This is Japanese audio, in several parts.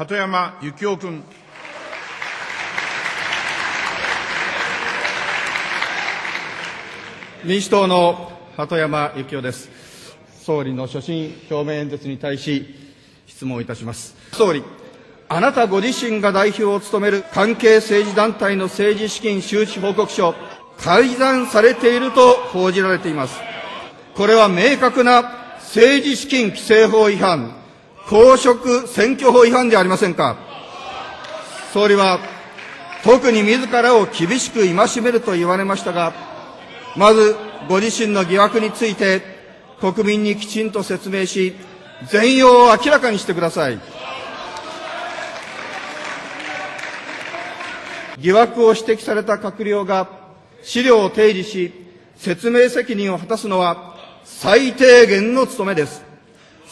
鳩山幸夫君。民主党の鳩山幸夫です。総理の所信表明演説に対し質問いたします。総理、あなたご自身が代表を務める関係政治団体の政治資金収支報告書、改ざんされていると報じられています。これは明確な政治資金規正法違反、公職選挙法違反ではありませんか。総理は特に自らを厳しく戒めると言われましたが、まずご自身の疑惑について国民にきちんと説明し、全容を明らかにしてください。疑惑を指摘された閣僚が資料を提示し、説明責任を果たすのは最低限の務めです。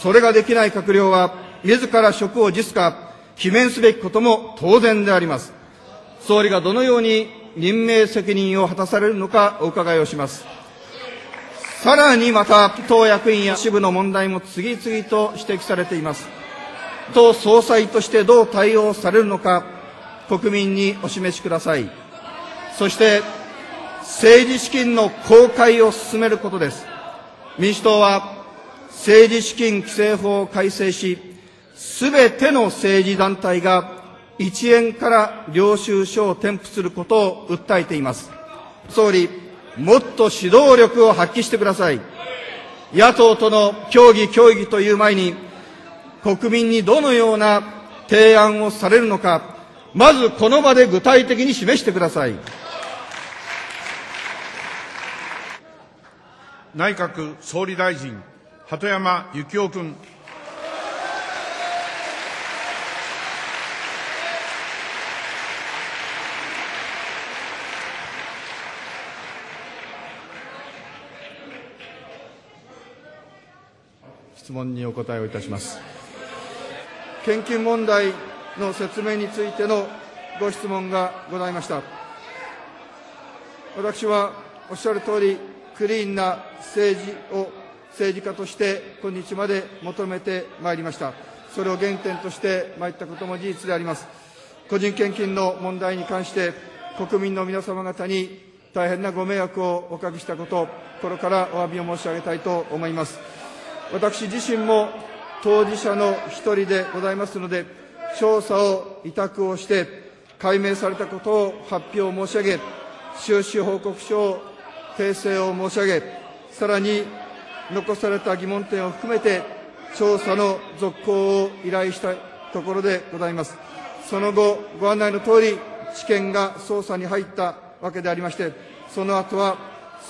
それができない閣僚は、自ら職を辞すか、罷免すべきことも当然であります。総理がどのように任命責任を果たされるのかお伺いをします。さらにまた、党役員や支部の問題も次々と指摘されています。党総裁としてどう対応されるのか、国民にお示しください。そして、政治資金の公開を進めることです。民主党は、政治資金規正法を改正し、すべての政治団体が1円から領収書を添付することを訴えています。総理、もっと指導力を発揮してください。野党との協議協議という前に、国民にどのような提案をされるのか、まずこの場で具体的に示してください。内閣総理大臣、鳩山幸夫君。質問にお答えをいたします。献金問題の説明についてのご質問がございました。私はおっしゃる通り、クリーンな政治を政治家として今日まで求めてまいりました。それを原点としてまいったことも事実であります。個人献金の問題に関して、国民の皆様方に大変なご迷惑をおかけしたこと、心からお詫びを申し上げたいと思います。私自身も当事者の一人でございますので、調査を委託をして、解明されたことを発表を申し上げ、収支報告書を訂正を申し上げ、さらに残された疑問点を含めて、調査の続行を依頼したところでございます。その後、ご案内のとおり、知見が捜査に入ったわけでありまして、その後は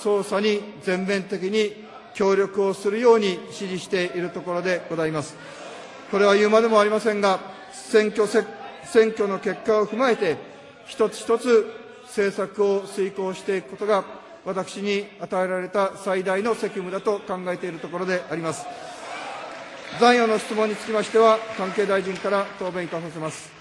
捜査に全面的に協力をするように指示しているところでございます。これは言うまでもありませんが、選挙せ選挙の結果を踏まえて、一つ一つ政策を遂行していくことが、私に与えられた最大の責務だと考えているところであります。残余の質問につきましては、関係大臣から答弁いたします。